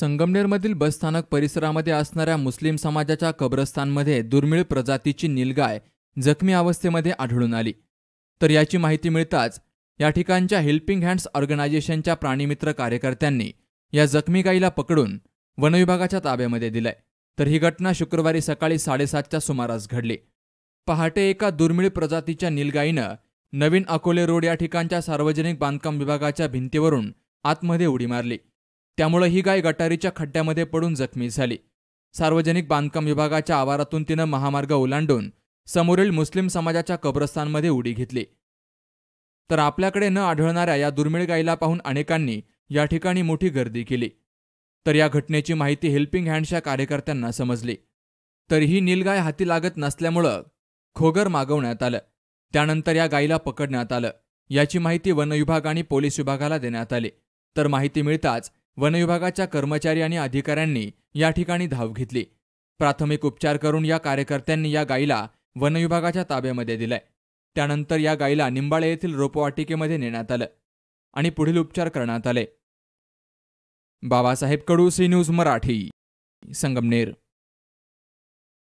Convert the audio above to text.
संगमनेरमधील बसस्थानक परिसरामध्ये असणाऱ्या मुस्लिम समाजाच्या कब्रस्तानमध्ये दुर्मिळ प्रजातीची नीलगाय जखमी अवस्थेमध्ये आढळून आली. तर याची माहिती मिळताच या ठिकाणच्या हेल्पिंग हँड्स ऑर्गनायझेशनच्या प्राणीमित्र कार्यकर्त्यांनी या जखमी गाईला पकडून वनविभागाच्या ताब्यामध्ये दिलंय. तर ही घटना शुक्रवारी सकाळी साडेसातच्या सुमारास घडली. पहाटे एका दुर्मिळ प्रजातीच्या नीलगाईनं नवीन अकोले रोड या ठिकाणच्या सार्वजनिक बांधकाम विभागाच्या भिंतीवरून आतमध्ये उडी मारली. त्यामुळे ही गाय गटारीच्या खड्ड्यामध्ये पडून जखमी झाली. सार्वजनिक बांधकाम विभागाच्या आवारातून तिनं महामार्ग ओलांडून समोरील मुस्लिम समाजाच्या कब्रस्तानमध्ये उडी घेतली. तर आपल्याकडे न आढळणाऱ्या या दुर्मिळ गायीला पाहून अनेकांनी या ठिकाणी मोठी गर्दी केली. तर या घटनेची माहिती हेल्पिंग हँडच्या कार्यकर्त्यांना समजली. तर ही नीलगाय हाती लागत नसल्यामुळं खोगर मागवण्यात आलं. त्यानंतर या गायीला पकडण्यात आलं. याची माहिती वनविभाग आणि पोलीस विभागाला देण्यात आली. तर माहिती मिळताच वनविभागाच्या कर्मचारी आणि अधिकाऱ्यांनी या ठिकाणी धाव घेतली. प्राथमिक उपचार करून या कार्यकर्त्यांनी या गायीला वनविभागाच्या ताब्यामध्ये दिलाय. त्यानंतर या गायीला निंबाळे येथील रोपवाटिकेमध्ये नेण्यात आलं आणि पुढील उपचार करण्यात आले. Babasaheb Kadu C News Marathi Sangamner.